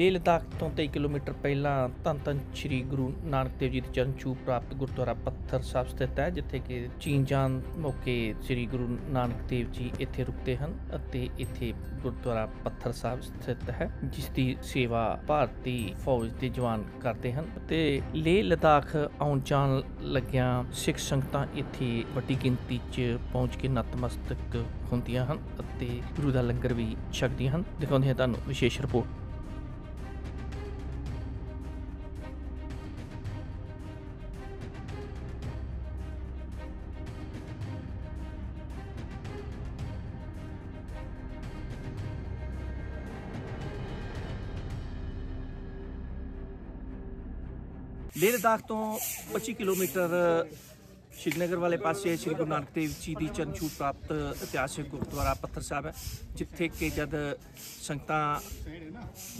ਲੇਹ ਲਦਾਖ ਤੋਂ 23 ਕਿਲੋਮੀਟਰ ਪਹਿਲਾਂ ਧੰਨ ਧੰਨ ਸ੍ਰੀ ਗੁਰੂ ਨਾਨਕ ਦੇਵ ਜੀ ਦੇ ਚਰਨ ਛੂਹ ਪ੍ਰਾਪਤ ਗੁਰਦੁਆਰਾ ਪੱਥਰ ਸਾਹਿਬ ਸਥਿਤ ਹੈ, ਜਿੱਥੇ ਕਿ ਚੀਨ ਜਾਣ ਮੌਕੇ ਸ੍ਰੀ ਗੁਰੂ ਨਾਨਕ ਦੇਵ ਜੀ ਇੱਥੇ ਰੁਕਦੇ ਹਨ ਅਤੇ ਇੱਥੇ ਗੁਰਦੁਆਰਾ ਪੱਥਰ ਸਾਹਿਬ ਸਥਿਤ ਹੈ, ਜਿਸ ਦੀ ਸੇਵਾ ਭਾਰਤੀ ਫੌਜ ਦੇ ਜਵਾਨ ਕਰਦੇ ਹਨ ਤੇ ਲੇਹ ਲਦਾਖ ਆਉਣ ਜਾਣ ਲੱਗਿਆਂ ਸਿੱਖ ਸੰਗਤਾਂ ਇੱਥੇ ਵੱਡੀ ਗਿਣਤੀ 'ਚ ਪਹੁੰਚ ਕੇ ਨਤਮਸਤਕ ਹੁੰਦੀਆਂ ਹਨ ਅਤੇ ਗੁਰੂ ਦਾ ਲੰਗਰ ਵੀ ਛਕਦੀਆਂ ਹਨ। ਦਿਖਾਉਂਦੇ ਹਾਂ ਤੁਹਾਨੂੰ ਵਿਸ਼ੇਸ਼ ਰਿਪੋਰਟ। ਲੇਹ ਲਦਾਖ ਤੋਂ 25 ਕਿਲੋਮੀਟਰ ਸ਼੍ਰੀਨਗਰ ਵਾਲੇ ਪਾਸੇ ਸ਼੍ਰੀ ਗੁਰੂ ਨਾਨਕ ਦੇਵ ਜੀ ਦੀ ਛੂਹ ਪ੍ਰਾਪਤ ਇਤਿਹਾਸਿਕ ਗੁਰਦੁਆਰਾ ਪੱਥਰ ਸਾਹਿਬ ਹੈ ਜਿੱਥੇ ਕਿ ਜਦ ਸੰਗਤਾਂ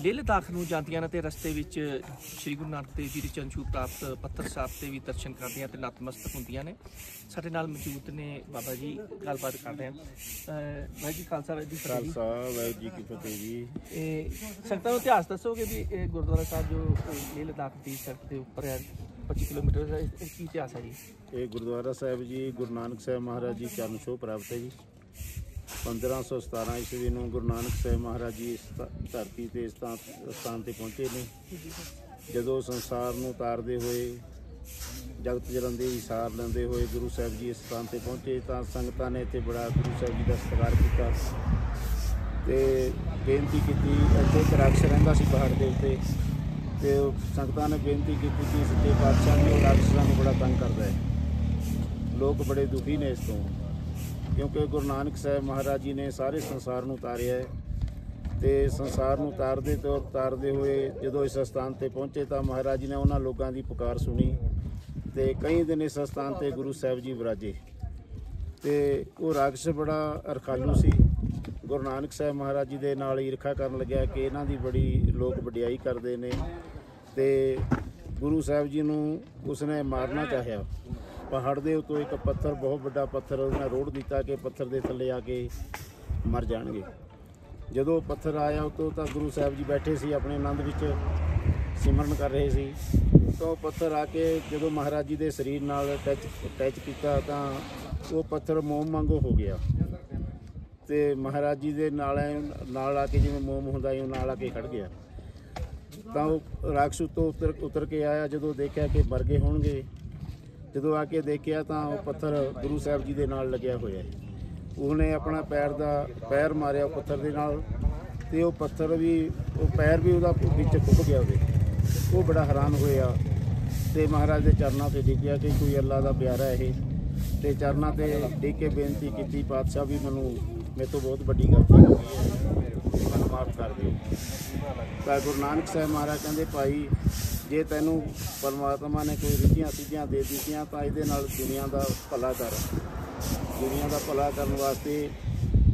ਲੇਹ ਲਦਾਖ ਨੂੰ ਜਾਂਦੀਆਂ ਨੇ ਤੇ ਰਸਤੇ ਵਿੱਚ ਸ਼੍ਰੀ ਗੁਰੂ ਨਾਨਕ ਦੇਵ ਜੀ ਦੀ ਛੂਹ ਪ੍ਰਾਪਤ ਪੱਥਰ ਸਾਹਿਬ ਤੇ ਵੀ ਦਰਸ਼ਨ ਕਰਦੀਆਂ ਤੇ ਨਤਮਸਤਕ ਹੁੰਦੀਆਂ ਨੇ। ਸਾਡੇ ਨਾਲ ਮੌਜੂਦ ਨੇ ਬਾਬਾ ਜੀ ਗੱਲਬਾਤ ਕਰਦੇ ਹਨ ਵਾਹਿਗੁਰੂ ਜੀ ਖਾਲਸਾ ਵਾਹਿਗੁਰੂ ਜੀ। ਖਾਲਸਾ ਵਾਹਿਗੁਰੂ ਜੀ ਕੀ ਫਤਿਹ ਜੀ। ਇਹ ਸੰਗਤਾਂ ਨੂੰ ਇਤਿਹਾਸ ਦੱਸੋਗੇ ਵੀ ਇਹ ਗੁਰਦੁਆਰਾ ਸਾਹਿਬ ਜੋ ਲੇਹ ਲਦਾਖ ਦੀ ਸੜਕ ਦੇ ਉੱਪਰ ਹੈ 25 ਕਿਲੋਮੀਟਰ ਦਾ ਇਹ ਕੀ ਇਤਿਹਾਸ ਹੈ ਜੀ। ਇਹ ਗੁਰਦੁਆਰਾ ਸਾਹਿਬ ਜੀ, ਗੁਰੂ ਨਾਨਕ ਸਾਹਿਬ ਮਹਾਰਾਜ ਜੀ ਚਰਨ ਛੋਹ ਪ੍ਰਾਪਤ ਹੈ ਜੀ। 1517 ਈਸਵੀ ਨੂੰ ਗੁਰੂ ਨਾਨਕ ਸਾਹਿਬ ਮਹਾਰਾਜ ਜੀ ਇਸ ਧ- ਧਰਤੀ ਤੇ ਇਸ ਥਾਂ- ਸਥਾਨ ਤੇ ਪਹੁੰਚੇ ਨੇ। ਜਦੋਂ ਸੰਸਾਰ ਨੂੰ ਤਾਰਦੇ ਹੋਏ, ਜਗਤ ਜਰਨ ਦੇ ਵਿਸਾਰ ਲੈਂਦੇ ਹੋਏ ਗੁਰੂ ਸਾਹਿਬ ਜੀ ਇਸ ਸਥਾਨ ਤੇ ਪਹੁੰਚੇ ਤਾਂ ਸੰਗਤਾਂ ਨੇ ਇੱਥੇ ਬੜਾ ਗੁਰੂ ਸਾਹਿਬ ਜੀ ਦਾ ਸਤਿਕਾਰ ਕੀਤਾ ਤੇ ਬੇਨਤੀ ਕੀਤੀ, ਇੱਥੇ ਇੱਕ ਰਾਖਸ਼ ਰਹਿੰਦਾ ਸੀ ਪਹਾੜ ਦੇ ਉੱਤੇ। ਤੇ ਸੰਗਤਾਂ ਨੇ ਬੇਨਤੀ ਕੀਤੀ ਕਿ ਸੱਚੇ ਪਾਤਸ਼ਾਹ ਜੀ ਉਹ ਰਾਖਸ਼ਾਂ ਨੂੰ ਬੜਾ ਤੰਗ ਕਰਦਾ ਹੈ। ਲੋਕ ਬੜੇ ਦੁਖੀ ਨੇ ਇਸ ਤੋਂ, ਕਿਉਂਕਿ ਗੁਰੂ ਨਾਨਕ ਸਾਹਿਬ ਮਹਾਰਾਜ ਜੀ ਨੇ ਸਾਰੇ ਸੰਸਾਰ ਨੂੰ ਤਾਰਿਆ ਹੈ ਤੇ ਸੰਸਾਰ ਨੂੰ ਤਾਰਦੇ ਤੇ ਔਰ ਤਾਰਦੇ ਹੋਏ ਜਦੋਂ ਇਸ ਸਥਾਨ ਤੇ ਪਹੁੰਚੇ ਤਾਂ ਮਹਾਰਾਜ ਜੀ ਨੇ ਉਹਨਾਂ ਲੋਕਾਂ ਦੀ ਪੁਕਾਰ ਸੁਣੀ ਤੇ ਕਈ ਦਿਨ ਇਸ ਸਥਾਨ ਤੇ ਗੁਰੂ ਸਾਹਿਬ ਜੀ ਵਿਰਾਜੇ। ਤੇ ਉਹ ਰਾਖਸ਼ ਬੜਾ ਅਰਖਾਲੂ ਸੀ। ਗੁਰੂ ਨਾਨਕ ਸਾਹਿਬ ਮਹਾਰਾਜ ਜੀ ਦੇ ਨਾਲ ਈਰਖਾ ਕਰਨ ਲੱਗਿਆ ਕਿ ਇਹਨਾਂ ਦੀ ਬੜੀ ਲੋਕ ਵਡਿਆਈ ਕਰਦੇ ਨੇ ਤੇ ਗੁਰੂ ਸਾਹਿਬ ਜੀ ਨੂੰ ਉਸਨੇ ਮਾਰਨਾ ਚਾਹਿਆ। ਪਹਾੜ ਦੇ ਉੱਤੋਂ ਇੱਕ ਪੱਥਰ, ਬਹੁਤ ਵੱਡਾ ਪੱਥਰ ਉਹਨੇ ਰੋੜ ਦਿੱਤਾ ਕਿ ਪੱਥਰ ਦੇ ਥੱਲੇ ਆ ਕੇ ਮਰ ਜਾਣਗੇ। ਜਦੋਂ ਉਹ ਪੱਥਰ ਆਇਆ ਉਤੋਂ ਤਾਂ ਗੁਰੂ ਸਾਹਿਬ ਜੀ ਬੈਠੇ ਸੀ, ਆਪਣੇ ਆਨੰਦ ਵਿੱਚ ਸਿਮਰਨ ਕਰ ਰਹੇ ਸੀ। ਤਾਂ ਉਹ ਪੱਥਰ ਆ ਕੇ ਜਦੋਂ ਮਹਾਰਾਜ ਜੀ ਦੇ ਸਰੀਰ ਨਾਲ ਟੱਚ ਟੱਚ ਕੀਤਾ ਤਾਂ ਉਹ ਪੱਥਰ ਮੋਮ ਵਾਂਗੂ ਹੋ ਗਿਆ। ਤੇ ਮਹਾਰਾਜ ਜੀ ਦੇ ਨਾਲ ਨਾਲ ਆ ਕੇ ਜਿਵੇਂ ਮੋਮ ਹੁੰਦਾ ਹੈ ਨਾਲ ਆ ਕੇ ਖੜ ਗਿਆ। ਤਾਂ ਉਹ ਰਾਖਸ਼ ਉੱਤੋਂ ਉਤਰ ਉਤਰ ਕੇ ਆਇਆ, ਜਦੋਂ ਦੇਖਿਆ ਕਿ ਮਰ ਗਏ ਹੋਣਗੇ। ਜਦੋਂ ਆ ਕੇ ਦੇਖਿਆ ਤਾਂ ਉਹ ਪੱਥਰ ਗੁਰੂ ਸਾਹਿਬ ਜੀ ਦੇ ਨਾਲ ਲੱਗਿਆ ਹੋਇਆ ਹੈ। ਉਹਨੇ ਆਪਣਾ ਪੈਰ ਦਾ ਪੈਰ ਮਾਰਿਆ ਉਹ ਪੱਥਰ ਦੇ ਨਾਲ ਤੇ ਉਹ ਪੱਥਰ ਵੀ, ਉਹ ਪੈਰ ਵੀ ਉਹਦਾ ਵਿੱਚ ਕੁੱਟ ਗਿਆ ਉਹਦੇ ਉਹ ਬੜਾ ਹੈਰਾਨ ਹੋਇਆ ਤੇ ਮਹਾਰਾਜ ਦੇ ਚਰਨਾਂ ਤੇ ਡਿੱਗਿਆ ਕਿ ਕੋਈ ਅੱਲਾ ਦਾ ਪਿਆਰਾ ਇਹ। ਤੇ ਚਰਨਾਂ ਤੇ ਡਿੱਗ ਕੇ ਬੇਨਤੀ ਕੀਤੀ, ਪਾਤਸ਼ਾਹ ਵੀ ਮੈਨੂੰ ਮੇਰੇ ਤੋਂ ਬਹੁਤ ਵੱਡੀ ਗਲਤੀ ਹੋ ਗਈ ਹੈ। ਮੈਨੂੰ ਮਾਫ ਕਰ ਦਿਓ। ਤਾਂ ਗੁਰੂ ਨਾਨਕ ਸਾਹਿਬ ਮਹਾਰਾਜ ਕਹਿੰਦੇ, ਭਾਈ, ਜੇ ਤੈਨੂੰ ਪਰਮਾਤਮਾ ਨੇ ਕੋਈ ਰਿੱਧੀਆਂ ਸਿੱਧੀਆਂ ਦੇ ਦਿੱਤੀਆਂ, ਤਾਂ ਇਹਦੇ ਨਾਲ ਦੁਨੀਆ ਦਾ ਭਲਾ ਕਰ। ਦੁਨੀਆ ਦਾ ਭਲਾ ਕਰਨ ਵਾਸਤੇ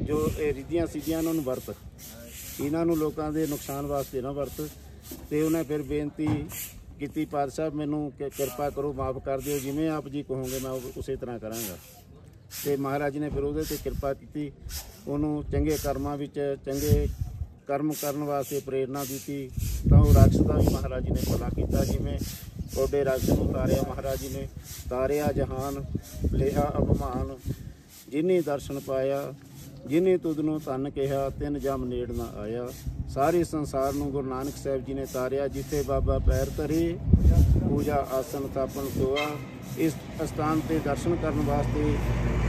ਜੋ ਇਹ ਰਿੱਧੀਆਂ ਸਿੱਧੀਆਂ ਉਹਨਾਂ ਨੂੰ ਵਰਤ। ਇਹਨਾਂ ਨੂੰ ਲੋਕਾਂ ਦੇ ਨੁਕਸਾਨ ਵਾਸਤੇ ਨਾ ਵਰਤ। ਤੇ ਉਹਨੇ ਫਿਰ ਬੇਨਤੀ ਕੀਤੀ, ਪਾਤਸ਼ਾਹ, ਮੈਨੂੰ ਕਿ ਕਿਰਪਾ ਕਰੋ, ਮਾਫ ਕਰ ਦਿਓ। ਜਿਵੇਂ ਆਪ ਜੀ ਕਹੋਗੇ, ਮੈਂ ਉਹ- ਉਸੇ ਤਰ੍ਹਾਂ ਕਰਾਂਗਾ। ਤੇ ਮਹਾਰਾਜ ਨੇ ਫਿਰ ਉਹਦੇ ਤੇ ਕਿਰਪਾ ਕੀਤੀ, ਉਹਨੂੰ ਚੰਗੇ ਕਰਮਾਂ ਵਿੱਚ, ਚੰਗੇ ਕਰਮ ਕਰਨ ਵਾਸਤੇ ਪ੍ਰੇਰਣਾ ਦਿੱਤੀ, ਤਾਂ ਉਹ ਰਾਖਸ਼ ਦਾ ਵੀ ਮਹਾਰਾਜ ਜੀ ਨੇ ਭਲਾ ਕੀਤਾ, ਜਿਵੇਂ ਉਹਦੇ ਰਾਖਸ਼ ਨੂੰ ਤਾਰਿਆ ਮਹਾਰਾਜ ਜੀ ਨੇ, ਤਾਰਿਆ ਜਹਾਨ ਲੇਹਾ ਅਪਮਾਨ, ਜਿਨੀ ਦਰਸ਼ਨ ਪਾਇਆ ਜਿਨੀ ਤੁਧ ਨੂੰ ਧੰਨ ਕਿਹਾ, ਤਿੰਨ ਜਮ ਨੇੜ ਨਾ ਆਇਆ। ਸਾਰੇ ਸੰਸਾਰ ਨੂੰ ਗੁਰੂ ਨਾਨਕ ਸਾਹਿਬ ਜੀ ਨੇ ਤਾਰਿਆ, ਜਿੱਥੇ ਬਾਬਾ ਪੈਰ ਧਰੇ, ਪੂਜਾ ਆਸਨ ਥਾਪਨ ਕੋਆ ਇਸ ਸਥਾਨ ਤੇ ਦਰਸ਼ਨ ਕਰਨ ਵਾਸਤੇ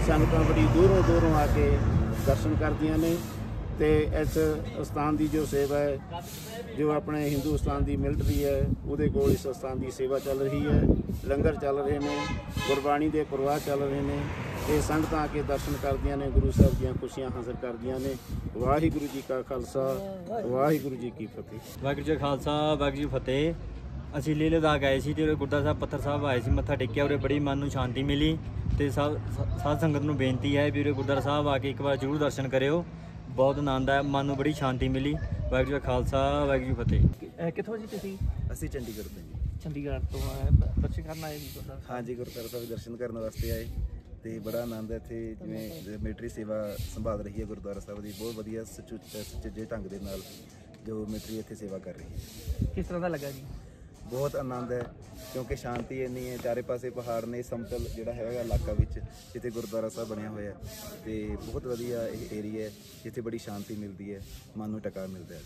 ਸੰਗਤਾਂ ਬੜੀ ਦੂਰੋਂ ਦੂਰੋਂ ਆ ਕੇ ਦਰਸ਼ਨ ਕਰਦੀਆਂ ਨੇ ਤੇ ਇਸ ਸਥਾਨ ਦੀ ਜੋ ਸੇਵਾ ਹੈ, ਜੋ ਆਪਣੇ ਹਿੰਦੁਸਤਾਨ ਦੀ ਮਿਲਟਰੀ ਹੈ, ਉਹਦੇ ਕੋਲ ਇਸ ਸਥਾਨ ਦੀ ਸੇਵਾ ਚੱਲ ਰਹੀ ਹੈ। ਲੰਗਰ ਚੱਲ ਰਹੇ ਨੇ, ਗੁਰਬਾਣੀ ਦੇ ਪ੍ਰਵਾਹ ਚੱਲ ਰਹੇ ਨੇ। ਇਹ ਸੰਗਤਾਂ ਆ ਕੇ ਦਰਸ਼ਨ ਕਰਦੀਆਂ ਨੇ ਗੁਰੂ ਸਾਹਿਬ ਦੀਆਂ ਖੁਸ਼ੀਆਂ ਹਾਸਲ ਕਰਦੀਆਂ ਨੇ। ਵਾਹਿਗੁਰੂ ਜੀ ਕਾ ਖਾਲਸਾ ਵਾਹਿਗੁਰੂ ਜੀ ਕੀ ਫਤਿਹ। ਵਾਹਿਗੁਰੂ ਜੀ ਖਾਲਸਾ ਵਾਹਿਗੁਰੂ ਜੀ ਫਤਿਹ। ਅਸੀਂ ਲੇਹ ਲਦਾਖ ਆਏ ਸੀ ਤੇ ਉਰੇ ਗੁਰਦਾ ਸਾਹਿਬ ਪੱਥਰ ਸਾਹਿਬ ਆਏ ਸੀ ਮੱਥਾ ਟੇਕਿਆ ਉਰੇ ਬੜੀ ਮਨ ਨੂੰ ਸ਼ਾਂਤੀ ਮਿਲੀ। ਤੇ ਸਭ ਸਾਧ ਸੰਗਤ ਨੂੰ ਬੇਨਤੀ ਹੈ ਵੀ ਉਰੇ ਗੁਰਦੁਆਰਾ ਸਾਹਿਬ ਆ ਕੇ ਇੱਕ ਵਾਰ ਜ਼ਰੂਰ ਦਰਸ਼ਨ ਕਰਿਓ। ਬਹੁਤ ਆਨੰਦ ਆਇਆ ਮਨ ਨੂੰ ਬੜੀ ਸ਼ਾਂਤੀ ਮਿਲੀ। ਵਾਹਿਗੁਰੂ ਜੀ ਖਾਲਸਾ ਵਾਹਿਗੁਰੂ ਫਤਿਹ। ਕਿੱਥੋਂ ਜੀ ਤੁਸੀਂ? ਅਸੀਂ ਚੰਡੀਗੜ੍ਹ ਤੋਂ ਜੀ। ਚੰਡੀਗੜ੍ਹ ਤੋਂ ਆਏ ਦਰਸ਼ਨ ਕਰਨ ਆਏ ਜੀ ਸਾਹਿਬ। ਹਾਂਜੀ ਗੁਰਦੁਆਰਾ ਸਾਹਿਬ ਦੇ ਦਰਸ਼ਨ ਕਰਨ ਵਾਸਤੇ ਆਏ। ਤੇ ਬੜਾ ਆਨੰਦ ਹੈ ਇੱਥੇ ਜਿਵੇਂ ਮਿਲਟਰੀ ਸੇਵਾ ਸੰਭਾਲ ਰਹੀ ਹੈ ਗੁਰਦੁਆਰਾ ਸਾਹਿਬ ਦੀ ਬਹੁਤ ਵਧੀਆ ਸੁਚੱਜੇ ਢੰਗ ਦੇ ਨਾਲ ਜੋ ਮਿਲਟਰੀ ਇੱਥੇ ਸੇਵਾ ਕਰ ਰਹੀ ਹੈ। ਕਿਸ ਤਰ੍ਹਾਂ ਦਾ ਲੱਗਾ ਜੀ? ਬਹੁਤ ਆਨੰਦ ਹੈ ਕਿਉਂਕਿ ਸ਼ਾਂਤੀ ਇੰਨੀ ਹੈ ਚਾਰੇ ਪਾਸੇ ਪਹਾੜ ਨੇ ਸਮਤਲ ਜਿਹੜਾ ਹੈਗਾ ਇਲਾਕਾ ਵਿੱਚ ਜਿੱਥੇ ਗੁਰਦੁਆਰਾ ਸਾਹਿਬ ਬਣਿਆ ਹੋਇਆ ਹੈ। ਤੇ ਬਹੁਤ ਵਧੀਆ ਇਹ ਏਰੀਆ ਹੈ ਜਿੱਥੇ ਬੜੀ ਸ਼ਾਂਤੀ ਮਿਲਦੀ ਹੈ ਮਨ ਨੂੰ ਟਿਕਾ ਮਿਲਦਾ ਹੈ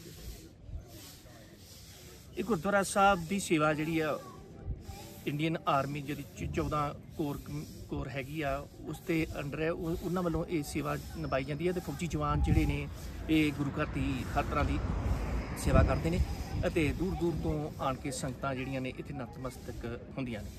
ਇਹ ਗੁਰਦੁਆਰਾ ਸਾਹਿਬ ਦੀ ਸੇਵਾ ਜਿਹੜੀ ਆ ਇੰਡੀਅਨ ਆਰਮੀ ਜਿਹੜੀ ਚ- 14 ਕੋਰ ਕੋਰ ਹੈਗੀ ਆ, ਉਸ ਤੇ ਅੰਡਰ ਹੈ, ਉਹ- ਉਹਨਾਂ ਵੱਲੋਂ ਇਹ ਸੇਵਾ ਨਿਭਾਈ ਜਾਂਦੀ ਹੈ ਤੇ ਫੌਜੀ ਜਵਾਨ ਜਿਹੜੇ ਨੇ, ਇਹ ਗੁਰੂ ਘਰ ਦੀ ਹਰ ਤਰ੍ਹਾਂ ਦੀ ਸੇਵਾ ਕਰਦੇ ਨੇ ਅਤੇ ਦੂਰ ਦੂਰ ਤੋਂ ਆਣ ਕੇ ਸੰਗਤਾਂ ਜਿਹੜੀਆਂ ਨੇ ਇੱਥੇ ਨਤਮਸਤਕ ਹੁੰਦੀਆਂ ਨੇ।